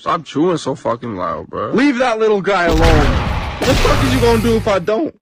Stop chewing so fucking loud, bro. Leave that little guy alone. What the fuck is you gonna do if I don't?